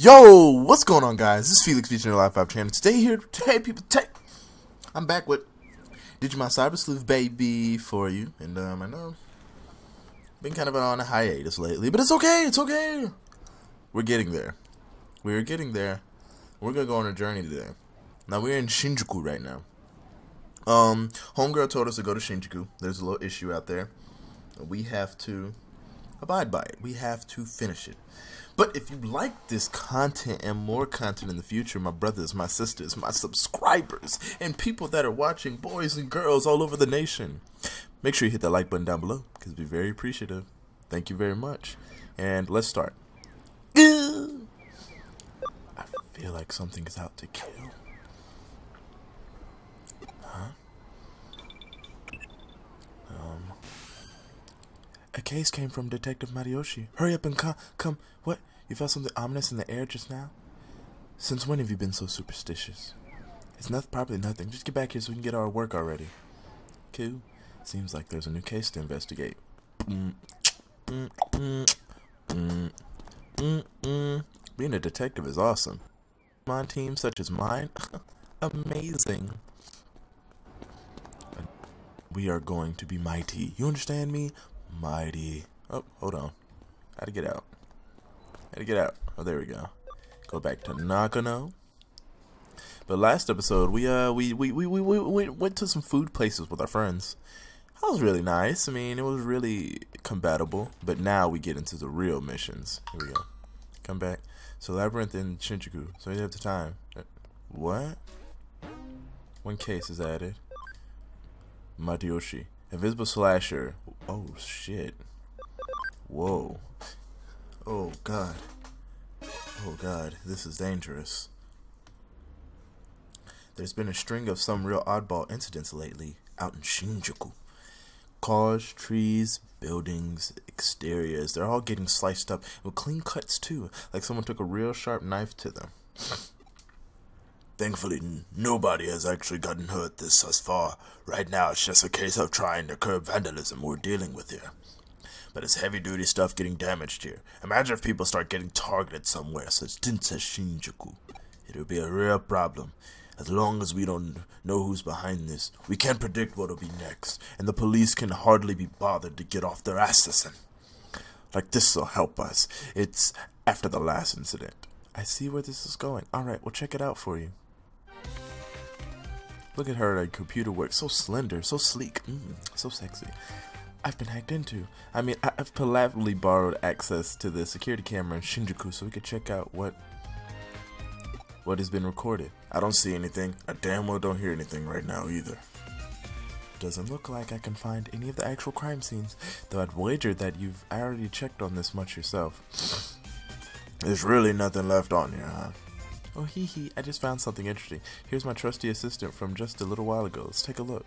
Yo, what's going on, guys? This is Felix featuring Live Phive channel. Today here, today, people, I'm back with Digimon Cyber Sleuth Baby for you. And, um, I know, been kind of on a hiatus lately, but it's okay, it's okay. We're getting there. We're getting there. We're gonna go on a journey today. Now, we're in Shinjuku right now. Um, Homegirl told us to go to Shinjuku. There's a little issue out there. We have to abide by it. We have to finish it. But if you like this content and more content in the future, my brothers, my sisters, my subscribers, and people that are watching, boys and girls all over the nation, make sure you hit that like button down below because we'd be very appreciative. Thank you very much. And let's start. I feel like something is out to kill. Huh? Um. A case came from Detective Matayoshi. Hurry up and come. Come. What? You felt something ominous in the air just now? Since when have you been so superstitious? It's not probably nothing. Just get back here so we can get our work already. Cool. Seems like there's a new case to investigate. Being a detective is awesome. On teams such as mine, amazing. We are going to be mighty. You understand me? Mighty. Oh, hold on. To get out? To get out? Oh, there we go. Go back to Nakano. But last episode, we uh we we, we, we, we went, went to some food places with our friends. That was really nice. I mean, it was really compatible. But now we get into the real missions. Here we go. Come back. So Labyrinth and Shinjuku. So you have the time. What? One case is added. Matayoshi. Invisible slasher. Oh shit. Whoa. Oh god. Oh god, this is dangerous. There's been a string of some real oddball incidents lately out in Shinjuku. Cars, trees, buildings, exteriors, they're all getting sliced up with clean cuts too, like someone took a real sharp knife to them. Thankfully, nobody has actually gotten hurt this thus far. Right now, it's just a case of trying to curb vandalism we're dealing with here. But it's heavy duty stuff getting damaged here. Imagine if people start getting targeted somewhere, such as Shinjuku. It'll be a real problem. As long as we don't know who's behind this, we can't predict what'll be next, and the police can hardly be bothered to get off their asses and. Like, this'll help us. It's after the last incident. I see where this is going. Alright, we'll check it out for you. Look at her at computer work. So slender, so sleek, mm, so sexy. I've been hacked into. I mean, I've politely borrowed access to the security camera in Shinjuku so we could check out what what has been recorded. I don't see anything. I damn well don't hear anything right now either. Doesn't look like I can find any of the actual crime scenes, though I'd wager that you've already checked on this much yourself. There's really nothing left on here, huh? Oh, hee hee, I just found something interesting. Here's my trusty assistant from just a little while ago. Let's take a look.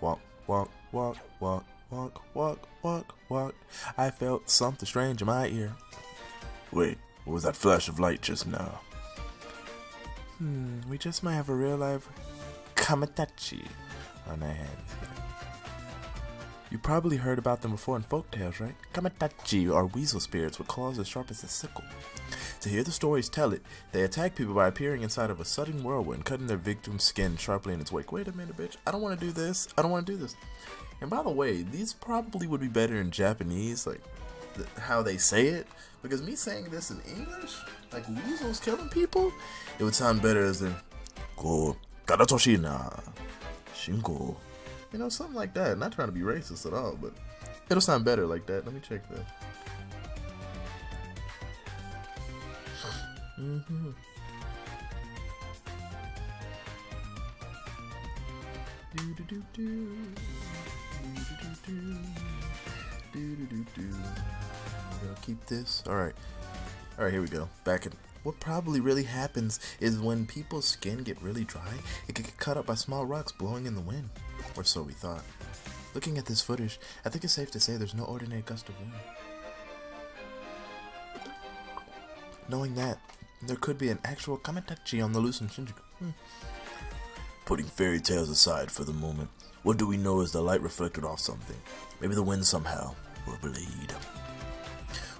Walk, walk, walk, walk, walk, walk, walk, walk. I felt something strange in my ear. Wait, what was that flash of light just now? Hmm, we just might have a real life Kamaitachi on our hands. You probably heard about them before in folk tales, right? Kamaitachi are weasel spirits with claws as sharp as a sickle. To hear the stories tell it, they attack people by appearing inside of a sudden whirlwind, cutting their victim's skin sharply in its wake. Wait a minute, bitch. I don't want to do this. I don't want to do this. And by the way, these probably would be better in Japanese, like th how they say it. Because me saying this in English, like weasels killing people, it would sound better as in Go Karatoshina Shinko. You know, something like that. Not trying to be racist at all, but it'll sound better like that. Let me check that. Mm-hmm. Keep this. All right. All right. Here we go. Back in. What probably really happens is when people's skin get really dry, it can get cut up by small rocks blowing in the wind. Or so we thought. Looking at this footage, I think it's safe to say there's no ordinary gust of wind. Knowing that, there could be an actual Kamaitachi on the loose in Shinjuku. Hmm. Putting fairy tales aside for the moment, what do we know is the light reflected off something? Maybe the wind somehow, or blade.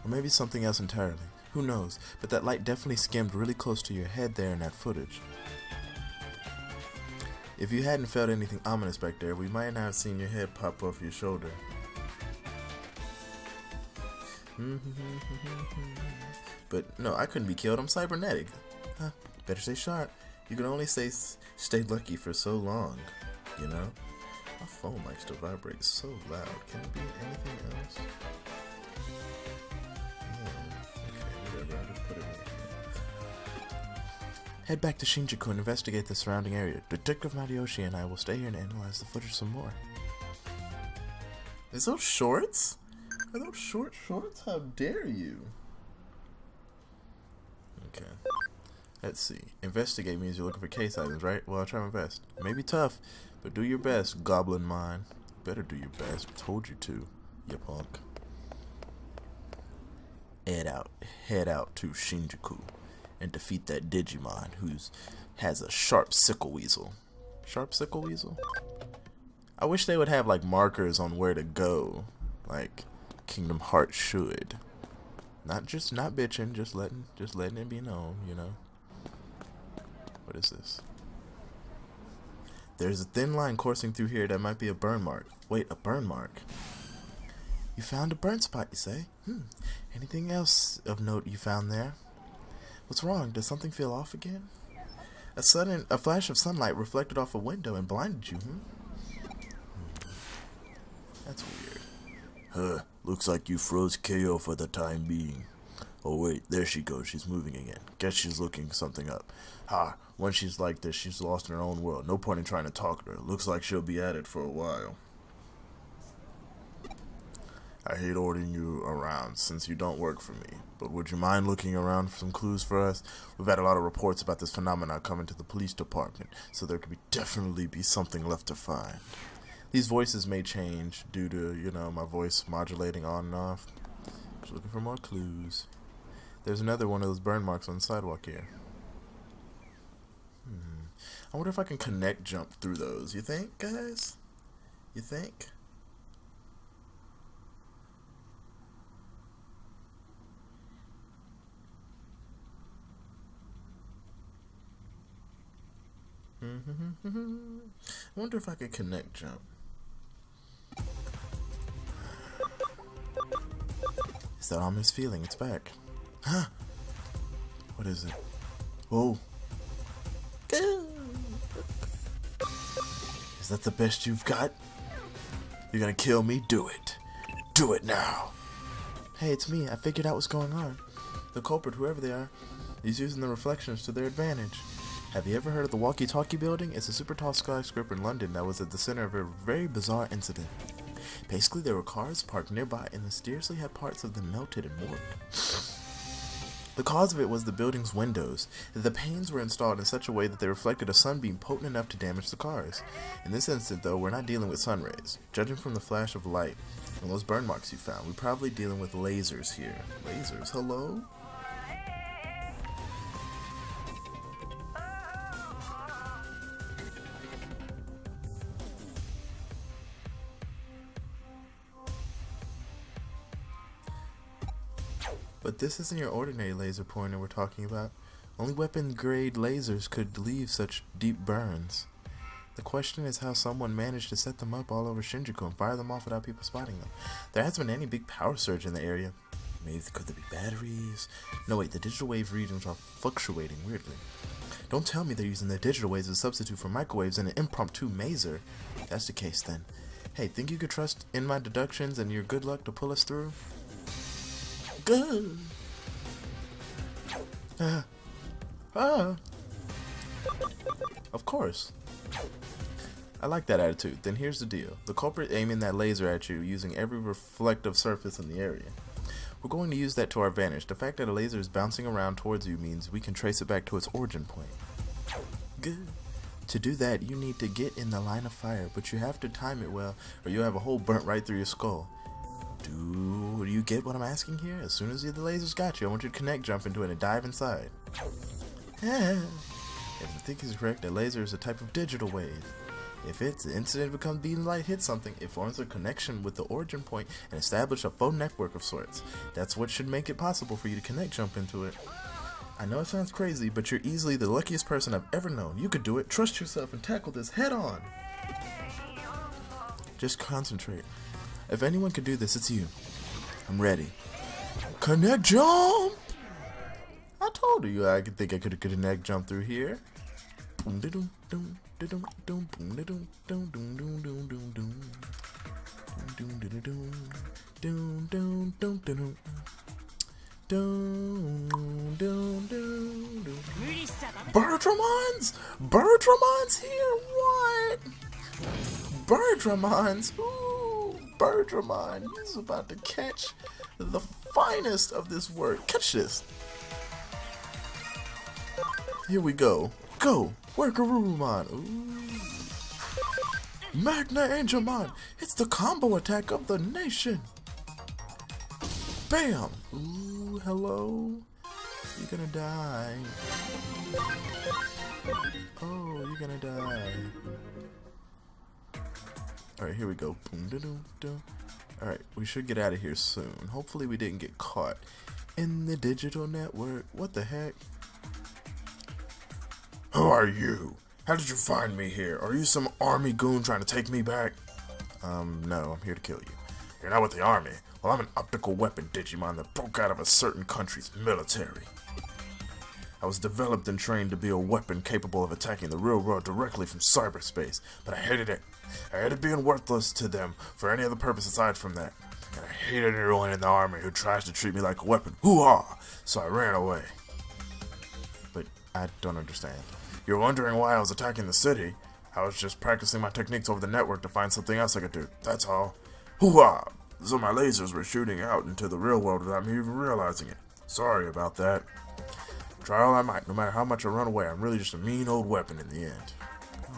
Or maybe something else entirely. Who knows? But that light definitely skimmed really close to your head there in that footage. If you hadn't felt anything ominous back there, we might not have seen your head pop off your shoulder. but no, I couldn't be killed. I'm cybernetic. Huh, better stay sharp. You can only stay stay lucky for so long, you know. My phone likes to vibrate so loud. Can it be anything else? Head back to Shinjuku and investigate the surrounding area. Detective Matayoshi and I will stay here and analyze the footage some more. Is those shorts? Are those short shorts? How dare you? Okay. Let's see. Investigate means you're looking for case items, right? Well, I'll try my best. Maybe tough, but do your best, goblin mind. Better do your best. Told you to, you punk. Head out. Head out to Shinjuku and defeat that Digimon who's has a sharp sickle weasel. Sharp sickle weasel? I wish they would have like markers on where to go. Like Kingdom Hearts should. Not just not bitching, just letting just letting it be known, you know. What is this? There's a thin line coursing through here that might be a burn mark. Wait, a burn mark? You found a burn spot, you say? Hmm. Anything else of note you found there? What's wrong? Does something feel off again? A sudden, a flash of sunlight reflected off a window and blinded you, hmm? hmm. That's weird. Huh, looks like you froze KO for the time being. Oh wait, there she goes. She's moving again. Guess she's looking something up. Ha, when she's like this, she's lost in her own world. No point in trying to talk to her. Looks like she'll be at it for a while. I hate ordering you around since you don't work for me. But would you mind looking around for some clues for us? We've had a lot of reports about this phenomenon coming to the police department, so there could be definitely be something left to find. These voices may change due to, you know, my voice modulating on and off. Just looking for more clues. There's another one of those burn marks on the sidewalk here. Hmm. I wonder if I can connect jump through those. You think, guys? You think? I wonder if I could connect jump. It's that ominous feeling. It's back. Huh? What is it? Oh. Is that the best you've got? You're gonna kill me? Do it. Do it now. Hey, it's me. I figured out what's going on. The culprit, whoever they are, is using the reflections to their advantage. Have you ever heard of the Walkie Talkie Building? It's a super tall skyscraper in London that was at the center of a very bizarre incident. Basically, there were cars parked nearby and mysteriously had parts of them melted and warped. The cause of it was the building's windows. The panes were installed in such a way that they reflected a sunbeam potent enough to damage the cars. In this instance, though, we're not dealing with sun rays. Judging from the flash of light and those burn marks you found, we're probably dealing with lasers here. Lasers? Hello? This isn't your ordinary laser pointer we're talking about. Only weapon grade lasers could leave such deep burns. The question is how someone managed to set them up all over Shinjuku and fire them off without people spotting them. There hasn't been any big power surge in the area. Maybe could there be batteries? No wait, the digital wave readings are fluctuating weirdly. Don't tell me they're using the digital waves as a substitute for microwaves in an impromptu maser. If that's the case then. Hey, think you could trust in my deductions and your good luck to pull us through? Good. Ah. Of course. I like that attitude. Then here's the deal. The culprit aiming that laser at you using every reflective surface in the area. We're going to use that to our advantage. The fact that a laser is bouncing around towards you means we can trace it back to its origin point. Good. To do that, you need to get in the line of fire, but you have to time it well, or you'll have a hole burnt right through your skull. Do you get what I'm asking here? As soon as the lasers got you, I want you to connect jump into it and dive inside. if the thinking is correct, a laser is a type of digital wave. If its an incident becomes beam light hits something, it forms a connection with the origin point and establish a phone network of sorts. That's what should make it possible for you to connect jump into it. I know it sounds crazy, but you're easily the luckiest person I've ever known. You could do it. Trust yourself and tackle this head on. Just concentrate. If anyone could do this, it's you. I'm ready. Connect jump! I told you I could think I could connect jump through here. Bertramons! Bertramons here! What? Bertramons! Ooh! Bertramon. He's about to catch the finest of this word. Catch this. Here we go. Go! Workarumon! Ooh. Magna Angemon! It's the combo attack of the nation! Bam! Ooh, hello? You're gonna die. Oh, you're gonna die. Alright, here we go. Alright, we should get out of here soon. Hopefully we didn't get caught in the digital network. What the heck? Who are you? How did you find me here? Are you some army goon trying to take me back? Um, no, I'm here to kill you. You're not with the army. Well, I'm an optical weapon Digimon that broke out of a certain country's military. I was developed and trained to be a weapon capable of attacking the real world directly from cyberspace, but I hated it. I hated being worthless to them for any other purpose aside from that. And I hated everyone in the army who tries to treat me like a weapon. Hoo-ha! So I ran away. But I don't understand. You're wondering why I was attacking the city? I was just practicing my techniques over the network to find something else I could do. That's all. Hoo-ha! So my lasers were shooting out into the real world without me even realizing it. Sorry about that. Try all I might, no matter how much I run away, I'm really just a mean old weapon in the end.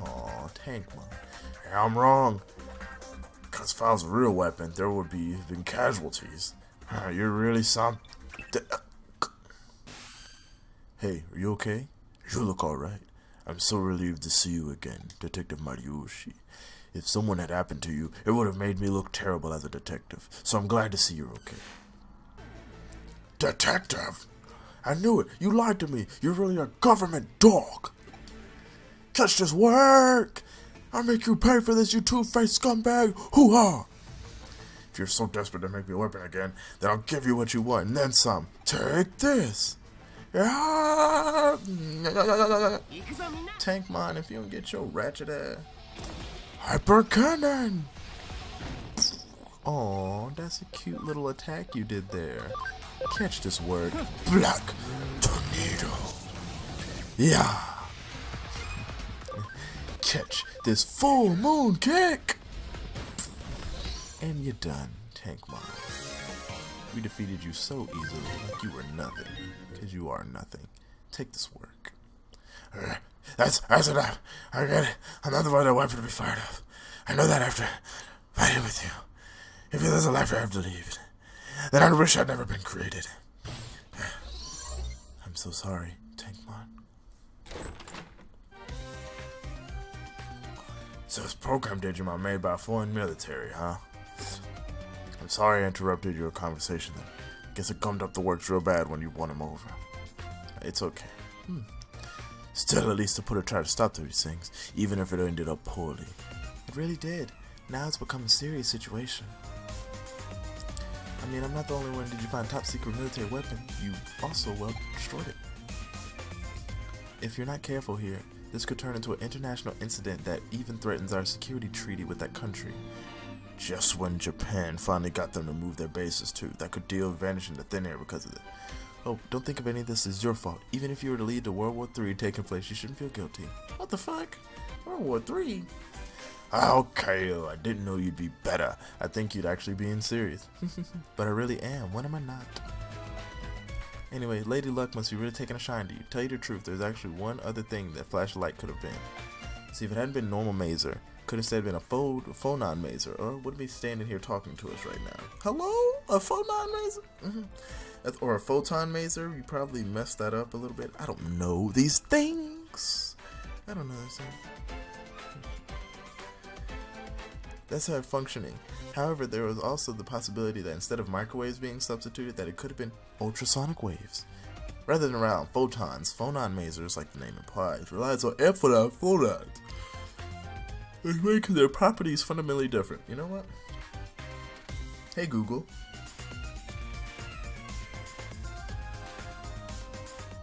Aw, Tankmon. I'm wrong. Because if I was a real weapon, there would be been casualties. You're really some. Uh, hey, are you okay? You look alright. I'm so relieved to see you again, Detective Matayoshi. If someone had happened to you, it would have made me look terrible as a detective, so I'm glad to see you're okay. Detective? I knew it. You lied to me. You're really a government dog. Catch this work. I'll make you pay for this, you two-faced scumbag. Hoo-ha! If you're so desperate to make me a weapon again, then I'll give you what you want and then some. Take this. Tank mine if you don't get your ratchet ass. Hyper cannon. Aw, that's a cute little attack you did there. Catch this word. Black tornado. Yeah. Catch this full moon kick. And you're done, Tankmon. We defeated you so easily, like you were nothing. Because you are nothing. Take this work. That's that's enough. I got it. I'm not the one that weapon to be fired off. I know that after fighting with you. If there's a life I have to leave, then I wish I'd never been created. I'm so sorry, Tankmon. So it's program Digimon made by a foreign military, huh? I'm sorry I interrupted your conversation then. Guess it gummed up the works real bad when you won him over. It's okay. Hmm. Still, at least I put a try to stop these things, even if it ended up poorly. It really did. Now it's become a serious situation. I mean, I'm not the only one. Did you find top secret military weapon? You also, well, destroyed it. If you're not careful here, this could turn into an international incident that even threatens our security treaty with that country. Just when Japan finally got them to move their bases too, that could deal vanish into thin air because of it. Oh, don't think of any of this as your fault. Even if you were to lead to World War III taking place, you shouldn't feel guilty. What the fuck? World War? Okay, oh, I didn't know you'd be better. I think you'd actually be in serious. but I really am. When am I not? Anyway, Lady Luck must be really taking a shine to you. Tell you the truth, there's actually one other thing that Flashlight could have been. See, if it hadn't been normal maser, could instead have been a pho- phonon maser, or wouldn't be standing here talking to us right now. Hello? A phonon maser? hmm Or a photon maser? You probably messed that up a little bit. I don't know these things. I don't know this thing. That's how it's functioning. However, there was also the possibility that instead of microwaves being substituted, that it could have been ultrasonic waves. Rather than around photons, phonon masers, like the name implies, relies on infinite phonons. Which make their properties fundamentally different. You know what? Hey Google.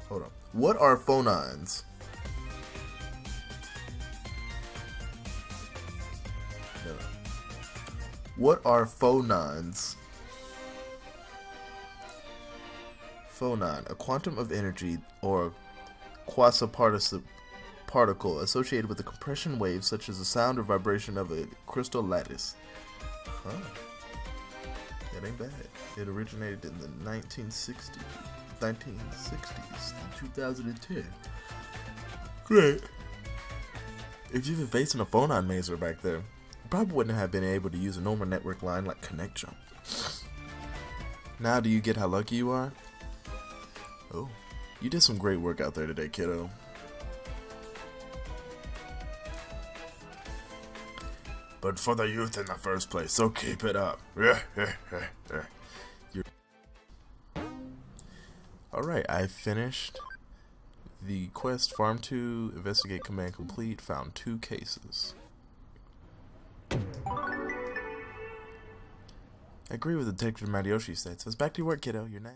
Hold on. What are phonons? What are phonons? Phonon, a quantum of energy or quasi-particle associated with a compression wave such as the sound or vibration of a crystal lattice. Huh. That ain't bad. It originated in the 1960s, 1960s, 2010. Great. If you've been facing a phonon maser back there, probably wouldn't have been able to use a normal network line like ConnectJump. Now do you get how lucky you are? Oh, you did some great work out there today, kiddo. But for the youth in the first place, so keep it up. Alright, I finished the quest Farm 2 Investigate Command Complete, found two cases. Agree with the Detective Matayoshi said, so it's back to your work, kiddo. You're nice.